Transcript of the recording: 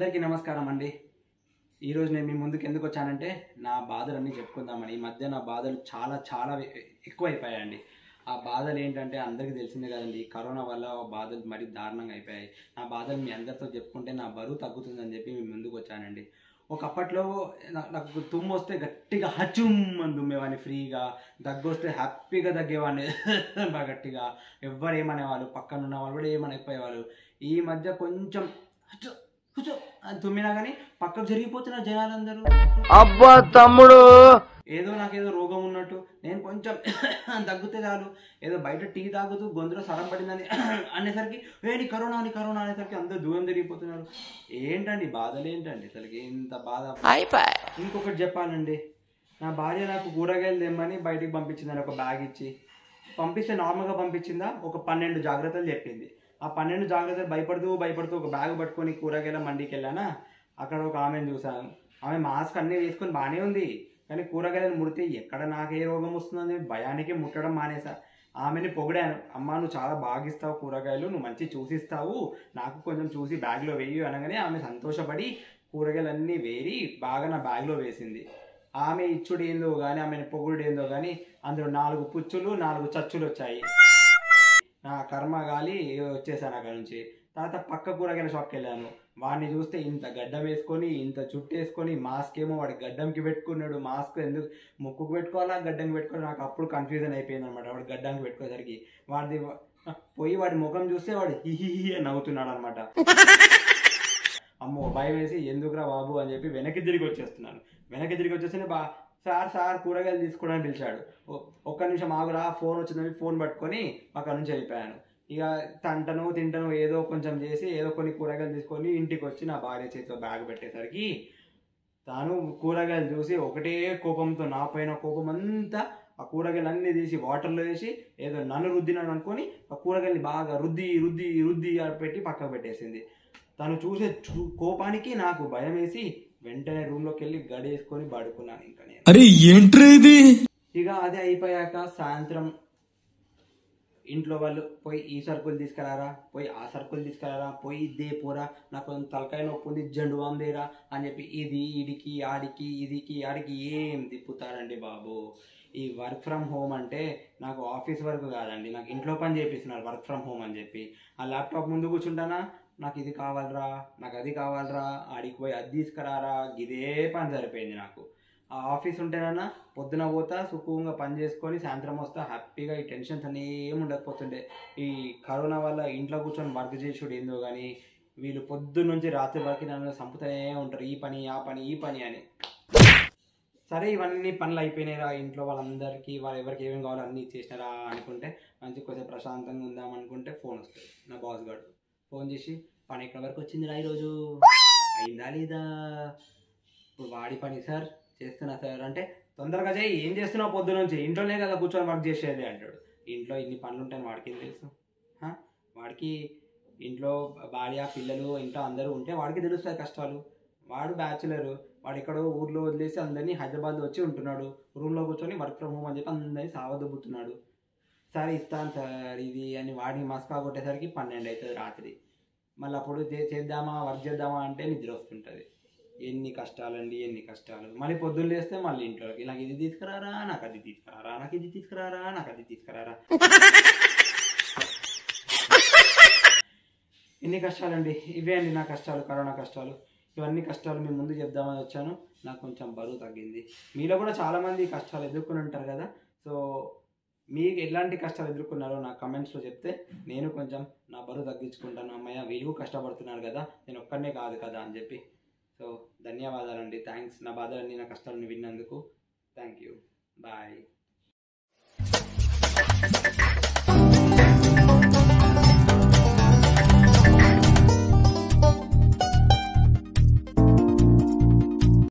అందరికీ నమస్కారం అండి. ఈరోజు నేను మీ ముందుకు ఎందుకు వచ్చానంటే నా బాధలన్నీ చెప్పుకుందామని. ఈ మధ్య నా బాధలు చాలా చాలా ఎక్కువైపోయాయండి. ఆ బాధలు ఏంటంటే అందరికీ తెలిసిందే కదండి. కరోనా వల్ల బాధలు మరి దారుణంగా అయిపోయాయి. నా బాధలు మీ అందరితో చెప్పుకుంటే నా బరువు తగ్గుతుందని చెప్పి మీ ముందుకు వచ్చానండి. ఒకప్పట్లో నాకు తుమ్ము వస్తే గట్టిగా హచుమ్ అని తుమ్మేవాడిని ఫ్రీగా. దగ్గు వస్తే హ్యాపీగా దగ్గేవాడిని బాగా గట్టిగా. ఎవ్వరు ఏమనేవాళ్ళు? పక్కన ఉన్న వాళ్ళు కూడా ఏమనకపోయేవాళ్ళు. ఈ మధ్య కొంచెం అని తుమ్మినా కానీ పక్కకు జరిగిపోతున్నారు జనాలందరూ. అబ్బా తమ్ముడు! ఏదో నాకేదో రోగం ఉన్నట్టు. నేను కొంచెం తగ్గితే చాలు. ఏదో బయట టీ తాగుతూ గొంతులో సరం పడిందని అనేసరికి ఏ నీ కరోనా నీ కరోనా అనేసరికి అందరూ దూరం తిరిగిపోతున్నారు ఏంటండి బాధలు ఏంటండి? అసలుకి ఇంత బాధ. ఇంకొకటి చెప్పాలండి. నా భార్య నాకు కూరగాయలు తెమ్మని బయటికి పంపించిందని ఒక బ్యాగ్ ఇచ్చి పంపిస్తే నార్మల్గా పంపించిందా? ఒక పన్నెండు జాగ్రత్తలు చెప్పింది. ఆ పన్నెండు జాగ్రత్తలు భయపడుతూ భయపడుతూ ఒక బ్యాగ్ పట్టుకొని కూరగాయల మండికి వెళ్ళానా? అక్కడ ఒక ఆమెను చూసాను ఆమె మాస్క్ అన్నీ వేసుకొని బాగానే ఉంది. కానీ కూరగాయలను ముడితే ఎక్కడ నాకు ఏ రోగం వస్తుందని భయానికి ముట్టడం మానేసా. ఆమెని పొగిడాను. అమ్మ నువ్వు చాలా బాగా ఇస్తావు కూరగాయలు. నువ్వు మంచి చూసిస్తావు. నాకు కొంచెం చూసి బ్యాగ్లో వేయు అనగానే ఆమె సంతోషపడి కూరగాయలన్నీ వేరి బాగా నా బ్యాగ్లో వేసింది. ఆమె ఇచ్చుడు ఏందో కానీ ఆమెను పొగుడు ఏందో కానీ అందులో నాలుగు పుచ్చులు నాలుగు చచ్చులు వచ్చాయి. నా కర్మ గాలి వచ్చేసాను అక్కడ నుంచి. తర్వాత పక్క కూరగాయల షాప్కి వెళ్ళాను. వాడిని చూస్తే ఇంత గడ్డం వేసుకొని ఇంత జుట్టు వేసుకొని మాస్క్ ఏమో వాడి గడ్డంకి పెట్టుకున్నాడు. మాస్క్ ఎందుకు ముక్కుకు పెట్టుకోవాలా గడ్డంకి పెట్టుకోవాలి? నాకు అప్పుడు కన్ఫ్యూజన్ అయిపోయింది అనమాట వాడు గడ్డంకి పెట్టుకోసరికి. వాడిది పోయి వాడి ముఖం చూస్తే వాడు హిహిహి అని నవ్వుతున్నాడు అనమాట అమ్మో భయం వేసి ఎందుకురా బాబు అని చెప్పి వెనక్కి తిరిగి వచ్చేస్తున్నాను. వెనక్కి తిరిగి వచ్చేస్తే బా సార్ సార్ కూరగాయలు తీసుకోవడానికి పిలిచాడు. ఒక్క నిమిషం ఆగురా ఫోన్ వచ్చిందని ఫోన్ పట్టుకొని అక్కడ నుంచి వెళ్ళిపోయాను. ఇక తంటను తింటను ఏదో కొంచెం చేసి ఏదో కొన్ని కూరగాయలు తీసుకొని ఇంటికి వచ్చి నా భార్య చేతిలో బ్యాగ్ పెట్టేసరికి తాను కూరగాయలు చూసి ఒకటే కోపంతో నా పైన కోపం అంతా ఆ కూరగాయలు అన్నీ తీసి వాటర్లో వేసి ఏదో నన్ను రుద్దినాను అనుకొని ఆ కూరగాయలు బాగా రుద్ది రుద్ది రుద్ది పెట్టి పక్కకు పెట్టేసింది. తను చూసే చూ కోపానికి నాకు భయం వేసి వెంటనే రూమ్లోకి వెళ్ళి గడేసుకొని పడుకున్నాను ఇంకా నేను. అరే ఏంట్రా ఇది? ఇక అది అయిపోయాక సాయంత్రం ఇంట్లో వాళ్ళు పోయి ఈ సరుకులు తీసుకురారా పోయి ఆ సరుకులు తీసుకురారా పోయి ఇదే పోరా నాకు కొంచెం తలకాయ నొప్పి ఉంది జండు బామ్ దేరా అని చెప్పి ఇది ఇడికి ఆడికి ఇదికి ఆడికి ఏం తిప్పుతారండి బాబు? ఈ వర్క్ ఫ్రమ్ హోమ్ అంటే నాకు ఆఫీస్ వర్క్ కాదండి నాకు ఇంట్లో పని చేపిస్తున్నారు వర్క్ ఫ్రమ్ హోమ్ అని చెప్పి. ఆ ల్యాప్టాప్ ముందు కూర్చుంటానా? నాకు ఇది కావాలరా నాకు అది కావాలరా ఆడికి పోయి అది తీసుకురారా ఇదే పని సరిపోయింది నాకు. ఆ ఆఫీస్ ఉంటేనన్నా పొద్దున పోతా సుఖంగా పని చేసుకొని సాయంత్రం వస్తా హ్యాపీగా ఈ టెన్షన్స్ అన్నీ ఏమి ఉండకపోతుండే. ఈ కరోనా వల్ల ఇంట్లో కూర్చొని వర్క్ చేసుడు ఏందో కానీ వీళ్ళు పొద్దున్న నుంచి రాత్రి వరకు నన్ను చంపుతూనే ఉంటారు ఈ పని ఆ పని ఈ పని అని. సరే ఇవన్నీ పనులు అయిపోయినాయిరా ఇంట్లో వాళ్ళందరికీ వాళ్ళు ఎవరికి ఏమేమి కావాలో అన్నీ ఇచ్చేసినారా అనుకుంటే మంచి కొంచెం ప్రశాంతంగా ఉందాం అనుకుంటే ఫోన్ వస్తుంది నా బాస్ గారు ఫోన్ చేసి పని ఎక్కడ వరకు వచ్చిందిరా ఈరోజు? అయిందా లేదా? ఇప్పుడు వాడి పని సార్ చేస్తున్నా సార్. అంటే తొందరగా చేయి ఏం చేస్తున్నావు పొద్దు నుంచి? ఇంట్లోనే కదా కూర్చొని వర్క్ చేసేది అంటాడు. ఇంట్లో ఇన్ని పనులు ఉంటాయని వాడికి ఏం తెలుసు వాడికి ఇంట్లో భార్య పిల్లలు ఇంట్లో అందరూ ఉంటే వాడికి తెలుస్తాయి కష్టాలు. వాడు బ్యాచులర్. వాడు ఎక్కడో ఊర్లో వదిలేసి అందరినీ హైదరాబాద్ వచ్చి ఉంటున్నాడు. రూమ్లో కూర్చొని వర్క్ ఫ్రమ్ హోమ్ అని చెప్పి అందరినీ సావదొబ్బుతున్నాడు. సరే ఇస్తాను సార్. ఇది అని వాడిని మస్కా కొట్టేసరికి పన్నెండు అవుతుంది రాత్రి. మళ్ళీ అప్పుడు చే- చేద్దామా వర్క్ చేద్దామా అంటే నిద్ర వస్తుంటుంది. ఎన్ని కష్టాలండి ఎన్ని కష్టాలు. మళ్ళీ పొద్దున్న లేస్తే మళ్ళీ ఇంట్లోకి. నాకు ఇది తీసుకురారా నాకు అది తీసుకురారా నాకు ఇది తీసుకురారా నాకు అది తీసుకురారా. ఎన్ని కష్టాలండి? ఇవే అండి నా కష్టాలు కరోనా కష్టాలు. ఇవన్నీ కష్టాలు మీ ముందు చెప్దామని వచ్చాను. నాకు కొంచెం బరువు తగ్గింది. మీలో కూడా చాలామంది కష్టాలు ఎదుర్కొని ఉంటారు కదా. సో మీకు ఎలాంటి కష్టాలు ఎదుర్కొన్నారో నా కమెంట్స్లో చెప్తే నేను కొంచెం నా బరువు తగ్గించుకుంటాను అమ్మయ్య. వీళ్ళు కష్టపడుతున్నారు కదా నేను ఒక్కనే కాదు కదా అని చెప్పి. సో ధన్యవాదాలండి. థ్యాంక్స్ నా బాధలన్నీ నా కష్టాలను విన్నందుకు. Thank you bye